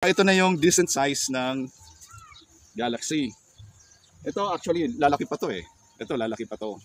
Ito na yung decent size ng Galaxy. Ito actually, lalaki pa to eh. Ito, lalaki pa to.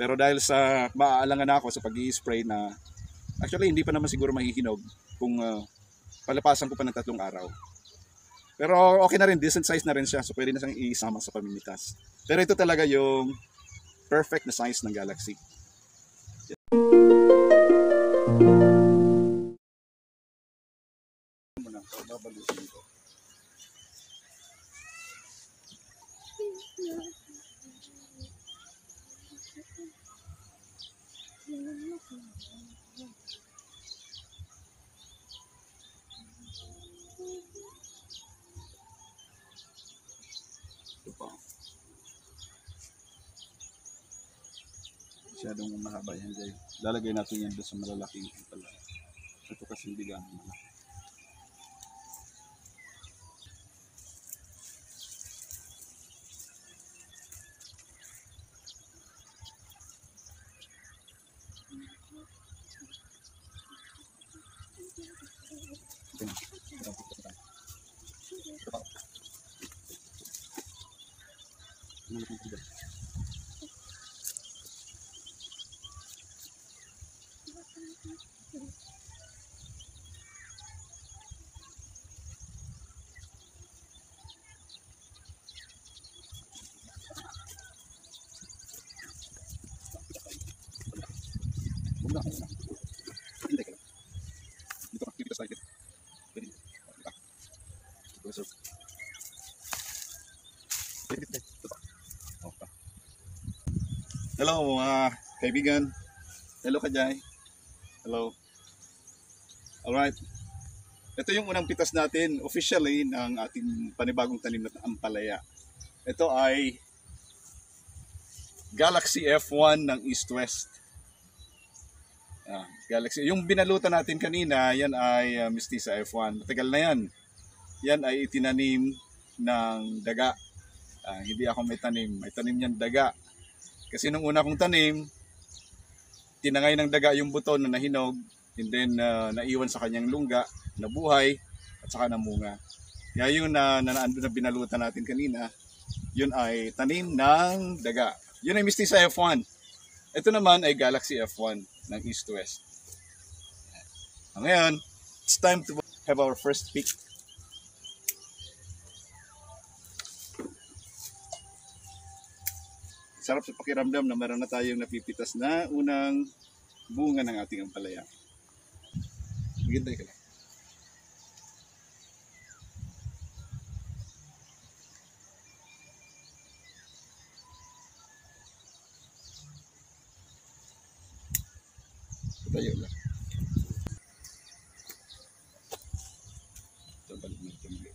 Pero dahil sa maaalangan ako sa pag spray na actually hindi pa naman siguro mahihinog kung uh, palapasan ko pa ng tatlong araw. Pero okay na rin, decent size na rin siya. So pwede na siyang isama sa pamimitas. Pero ito talaga yung perfect na size ng Galaxy. Muna, babalusin ko. Ito pa. Masyadong mahaba yan guys. Lalagay natin yan doon sa malalaking pala. Ito kasi hindi gano'n. Ano natin ito? Huwag na, huwag na. Hindi ka lang. Dito ka, dito ka sa akin. Pwede. Dito ka. Dito ka, sir. Pwede, dito, dito. Dito ka. Oh, pa. Hello mga kaibigan. Hello Kajay. Hello. Alright. Ito yung unang pitas natin officially ng ating panibagong tanim na ampalaya. Ito ay Galaxy F1 ng East West. Ah, Galaxy. Yung binalutan natin kanina, yan ay uh, Mistisa F1. Matagal na yan. Yan ay itinanim ng daga. Ah, hindi ako may tanim. May tanim yan daga. Kasi nung una kong tanim, tinangay ng daga yung buto na nahinog and then uh, naiwan sa kanyang lungga, nabuhay, at saka namunga. Kaya yun na, na, na, na binalutan natin kanina, yun ay tanim ng daga. Yun ay Mistisa F1. Ito naman ay Galaxy F1 ng East to West. Ngayon, it's time to have our first pick. Sarap sa pakiramdam na meron na tayong napipitas na unang bunga ng ating ampalaya. Maganda ka lang. Tayo lang. Ito, balik mo ito muli.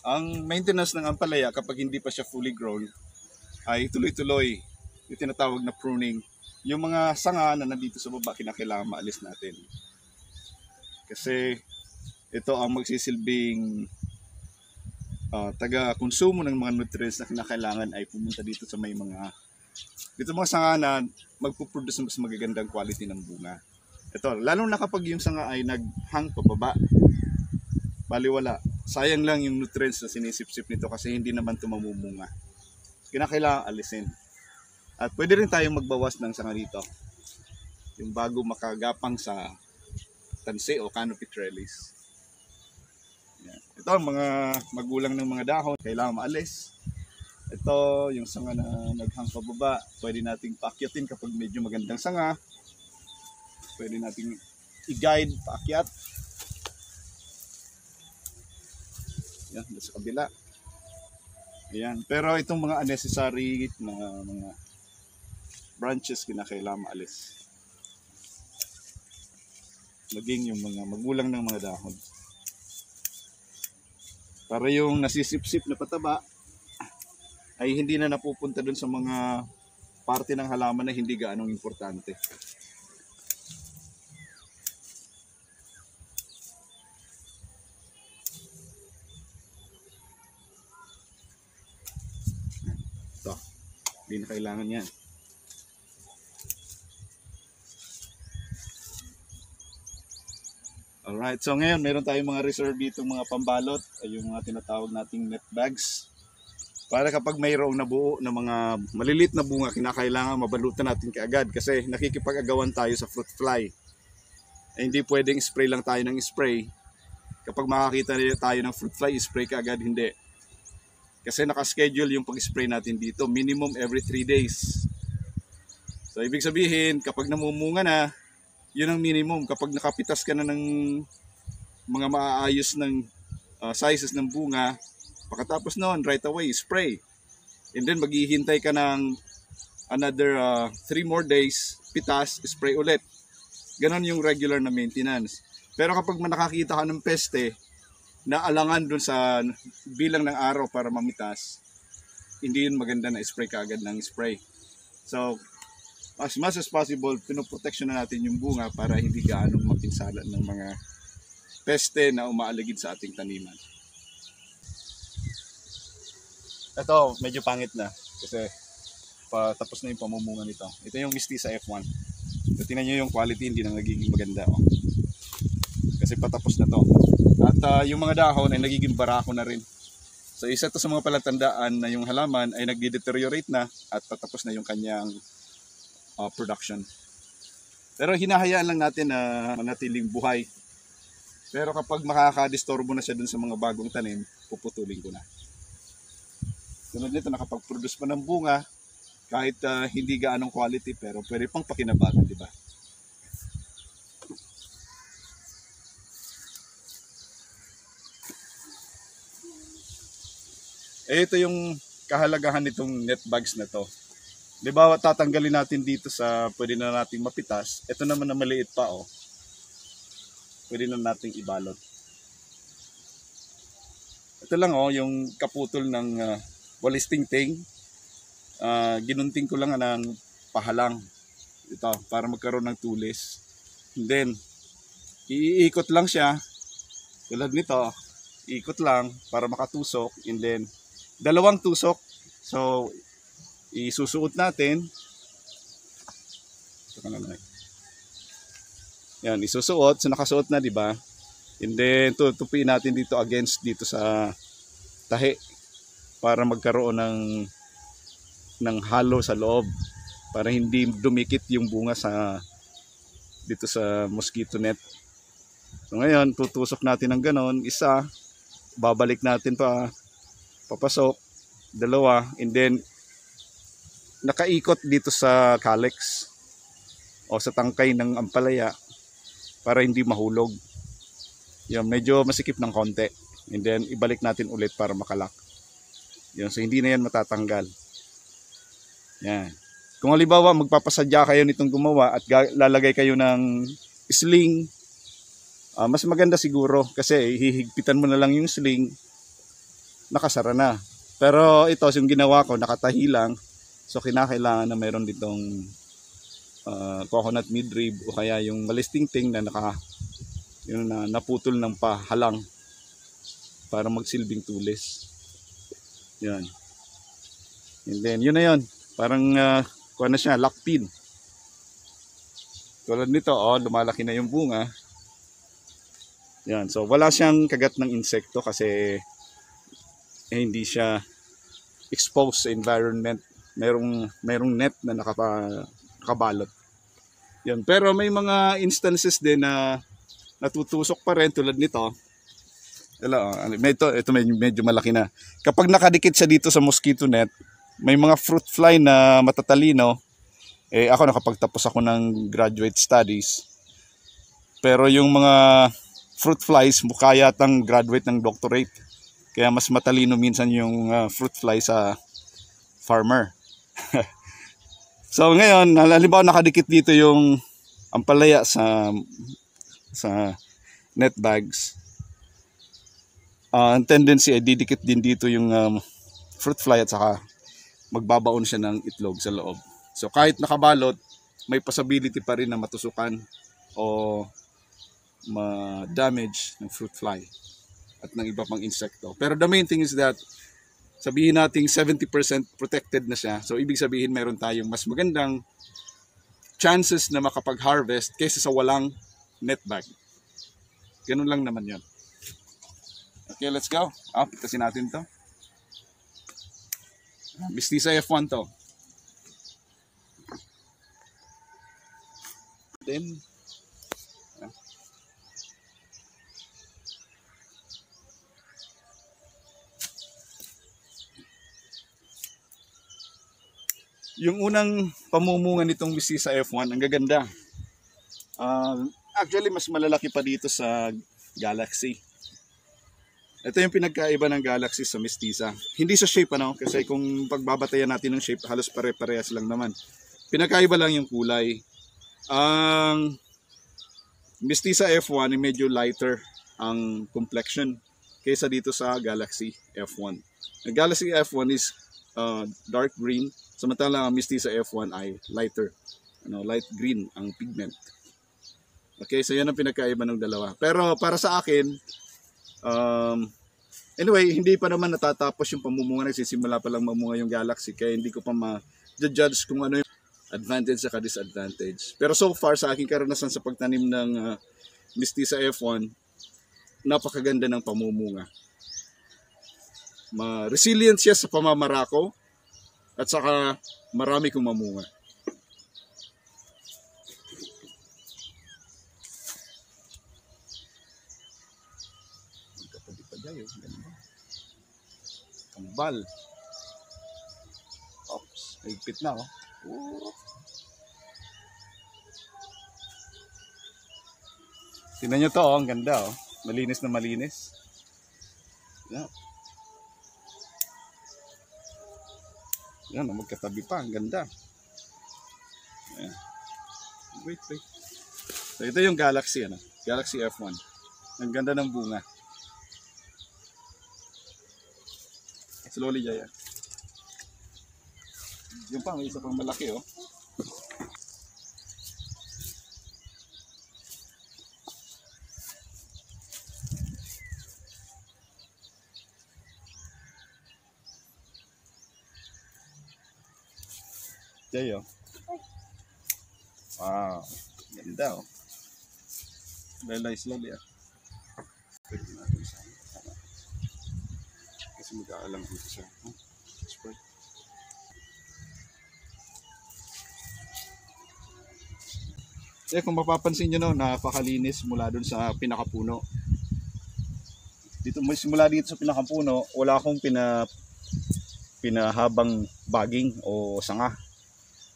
Ang maintenance ng ampalaya kapag hindi pa siya fully grown ay tuloy-tuloy yung tinatawag na pruning. Yung mga sanga na nandito sa baba, kinakailangan maalis natin. Kasi ito ang magsisilbing uh, taga-konsumo ng mga nutrients na kinakailangan ay pumunta dito sa may mga dito mga sanga na magpuproduce ng mas magagandang quality ng bunga. Ito, lalo na kapag yung sanga ay naghang pababa, baliwala. Sayang lang yung nutrients na sinisip-sip nito kasi hindi naman ito mamumunga. Kinakailangan alisin. At pwede rin tayong magbawas ng sanga dito. Yung bago makagapang sa tansi o canopy trellis. Ito ang mga magulang ng mga dahon, kailangan maalis. Ito, yung sanga na naghang pababa, pwede nating paakyatin kapag medyo magandang sanga. Pwede nating i-guide paakyat. Yan, sa kabila. Ayan. Pero itong mga unnecessary na mga branches kinakailangan maalis. Maging yung mga magulang ng mga dahon. Para yung nasisip-sip na pataba ay hindi na napupunta dun sa mga parte ng halaman na hindi gaanong importante. Hindi na kailangan yan. Alright, so ngayon meron tayong mga reserve dito mga pambalot, yung mga tinatawag nating net bags. Para kapag mayroong nabuo na mga malilit na bunga, kinakailangan mabalutan natin kaagad kasi nakikipag-agawan tayo sa fruit fly. Eh, hindi pwedeng spray lang tayo ng spray. Kapag makakita tayo ng fruit fly, spray ka agad, hindi. Kasi nakaschedule yung pag-spray natin dito, minimum every 3 days. So ibig sabihin, kapag namumunga na, yun ang minimum. Kapag nakapitas ka na ng mga maayos ng uh, sizes ng bunga, pagkatapos noon, right away, spray. And then maghihintay ka ng another 3 uh, more days, pitas, spray ulit. Ganon yung regular na maintenance. Pero kapag nakakita ka ng peste, na alangan dun sa bilang ng araw para mamitas, hindi yun maganda na spray ka agad ng spray. So, as much as possible, pinoprotection na natin yung bunga para hindi gaano mapinsalan ng mga peste na umaaligid sa ating taniman. Ito, medyo pangit na kasi patapos na yung pamumunga nito. Ito yung misti sa F1. So, tingnan nyo yung quality, hindi na nagiging maganda. Oh. Kasi patapos na to. At uh, yung mga dahon ay nagiging barako na rin. So isa to sa mga palatandaan na yung halaman ay nagde-deteriorate na at patapos na yung kanyang uh, production. Pero hinahayaan lang natin na manatiling buhay. Pero kapag makakadistorbo na siya dun sa mga bagong tanim, puputulin ko na. Tulad nito, nakapag-produce pa ng bunga, kahit uh, hindi gaanong quality, pero pwede pang pakinabangan, di ba? Eh, ito yung kahalagahan nitong net bags na to. Di ba tatanggalin natin dito sa pwede na nating mapitas. Ito naman na maliit pa oh. Pwede na nating ibalot. Ito lang oh, yung kaputol ng uh, walis ting-ting. Uh, ginunting ko lang ng pahalang. Ito, para magkaroon ng tulis. And then, iikot lang siya. Tulad nito, ikot lang para makatusok. And then, dalawang tusok. So, isusuot natin. Yan, isusuot. So, nakasuot na, di ba? And then, tutupiin natin dito against dito sa tahi para magkaroon ng ng halo sa loob para hindi dumikit yung bunga sa dito sa mosquito net. So ngayon, tutusok natin ng ganon, isa, babalik natin pa papasok, dalawa, and then nakaikot dito sa calyx o sa tangkay ng ampalaya para hindi mahulog. Yan, medyo masikip ng konti. And then ibalik natin ulit para makalak. Yan, so hindi na yan matatanggal. Yan. Kung halimbawa magpapasadya kayo nitong gumawa at lalagay kayo ng sling, uh, mas maganda siguro kasi hihigpitan mo na lang yung sling nakasara na. Pero ito, yung ginawa ko, nakatahi lang. So, kinakailangan na mayroon ditong uh, coconut midrib o kaya yung malisting-ting na naka, yun na naputol ng pahalang para magsilbing tulis. Yan. And then, yun na yun. Parang, uh, kuha na siya, lock pin. Tulad nito, oh, lumalaki na yung bunga. Yan. So, wala siyang kagat ng insekto kasi eh, hindi siya exposed sa environment. Merong, merong net na nakapa, nakabalot. Yun. Pero may mga instances din na natutusok pa rin tulad nito. Ito, ano, ito, ito medyo, medyo malaki na. Kapag nakadikit siya dito sa mosquito net, may mga fruit fly na matatalino. Eh, ako nakapagtapos ako ng graduate studies. Pero yung mga fruit flies, mukha yatang graduate ng doctorate. Kaya mas matalino minsan yung uh, fruit fly sa farmer. so ngayon, halimbawa nakadikit dito yung ampalaya sa sa net bags. Uh, ang tendency ay didikit din dito yung um, fruit fly at saka magbabaon siya ng itlog sa loob. So kahit nakabalot, may possibility pa rin na matusukan o ma-damage ng fruit fly at ng iba pang insekto. Pero the main thing is that sabihin nating 70% protected na siya. So ibig sabihin meron tayong mas magandang chances na makapag-harvest kaysa sa walang net bag. Ganun lang naman yon. Okay, let's go. Ah, pitasin natin to. Mistisa F1 to. Then, yung unang pamumunga nitong Mistisa F1, ang gaganda. Uh, actually, mas malalaki pa dito sa Galaxy. Ito yung pinagkaiba ng Galaxy sa Mistisa. Hindi sa shape ano, kasi kung pagbabatayan natin ng shape, halos pare-parehas lang naman. Pinagkaiba lang yung kulay. Ang Mistisa F1 ay medyo lighter ang complexion kaysa dito sa Galaxy F1. Ang Galaxy F1 is uh, dark green, samantala ang Mistisa F1 ay lighter, ano, light green ang pigment. Okay, so yan ang pinagkaiba ng dalawa. Pero para sa akin, Um, anyway, hindi pa naman natatapos yung pamumunga. Nagsisimula pa lang mamunga yung Galaxy. Kaya hindi ko pa ma-judge kung ano yung advantage at disadvantage. Pero so far sa aking karanasan sa pagtanim ng uh, Mistisa F1, napakaganda ng pamumunga. Ma-resilient siya sa pamamarako at saka marami kong mamunga. Kambal. Oops, higpit na oh. oh. Tingnan nyo to oh, ang ganda oh. Malinis na malinis. Yan. Yan, oh, magkatabi pa. Ang ganda. Yan. Wait, wait. So, ito yung Galaxy, ano? Galaxy F1. Ang ganda ng bunga. Slowly, Jaya. Yung pa, may isa pang malaki, oh. Jaya, oh. Wow. Ganda, oh. Lelay slowly, ah. Pwede natin sa kasi mag-aalam dito siya. Sprite. Eh, kung mapapansin nyo no, napakalinis mula dun sa pinakapuno. Dito, simula dito sa pinakapuno, wala akong pina, pinahabang baging o sanga.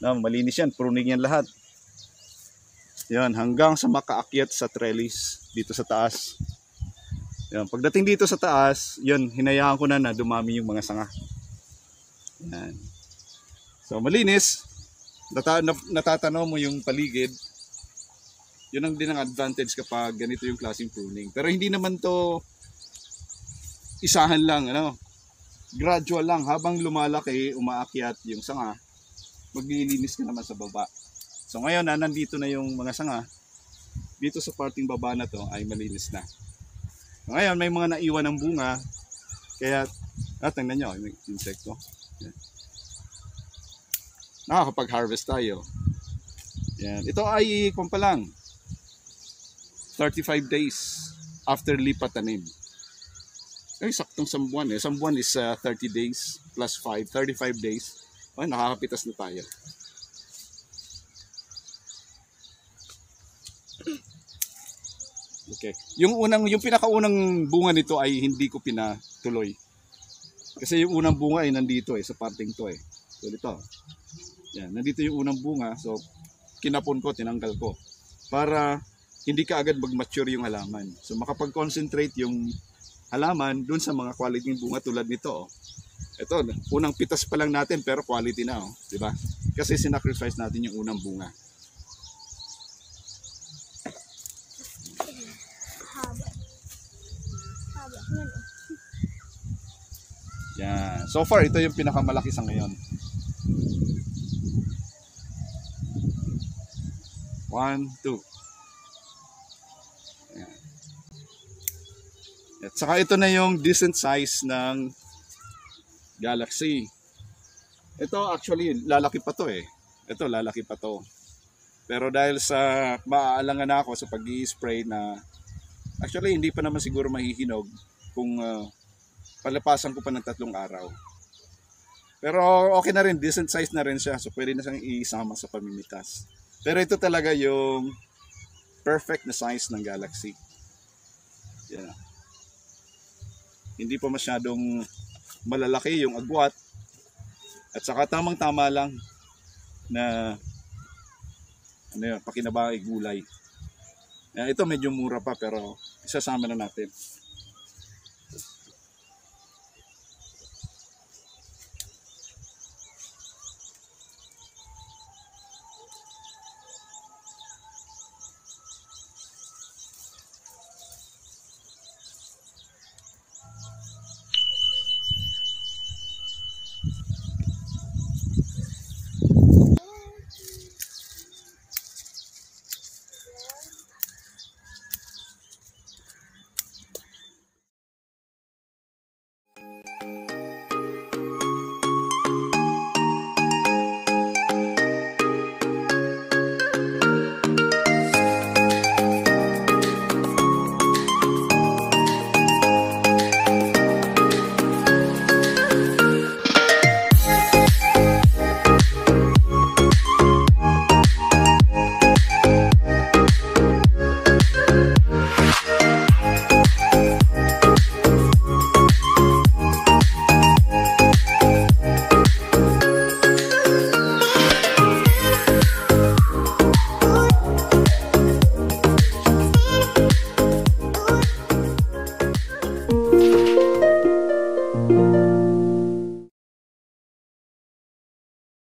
Na, malinis yan, pruning yan lahat. Yan, hanggang sa makaakyat sa trellis dito sa taas. Yan. Pagdating dito sa taas, yun, hinayaan ko na na dumami yung mga sanga. Yan. So, malinis. Nata natatanaw mo yung paligid. Yun ang din ang advantage kapag ganito yung klaseng pruning. Pero hindi naman to isahan lang, ano. Gradual lang. Habang lumalaki, umaakyat yung sanga, maglilinis ka naman sa baba. So ngayon na nandito na yung mga sanga, dito sa parting baba na to ay malinis na. Ngayon, may mga naiwan ng bunga. Kaya, ah, tingnan nyo, may insekto. Yan. Nakakapag-harvest tayo. Yan. Ito ay, kung pa lang, 35 days after lipat tanim. Ay, saktong sambuan eh. Sambuan is uh, 30 days plus 5, 35 days. Ay, nakakapitas na tayo. Okay. Yung unang yung pinakaunang bunga nito ay hindi ko pinatuloy. Kasi yung unang bunga ay nandito eh sa parting to eh. So dito. Yan, nandito yung unang bunga. So kinapon ko, tinanggal ko para hindi ka agad mag-mature yung halaman. So makapag-concentrate yung halaman dun sa mga quality bunga tulad nito. Oh. Ito, unang pitas pa lang natin pero quality na, oh, 'di ba? Kasi sinacrifice natin yung unang bunga. Yan. So far, ito yung pinakamalaki sa ngayon. One, two. Yan. At saka ito na yung decent size ng Galaxy. Ito actually, lalaki pa to eh. Ito, lalaki pa to. Pero dahil sa maaalangan ako sa pag spray na actually hindi pa naman siguro mahihinog kung ah, palapasan ko pa ng tatlong araw. Pero okay na rin, decent size na rin siya. So pwede na siyang isama sa pamimitas. Pero ito talaga yung perfect na size ng Galaxy. Yan. Hindi pa masyadong malalaki yung agwat. At saka tamang-tama lang na ano yun, pakinabang gulay. Eh, ito medyo mura pa pero isasama na natin.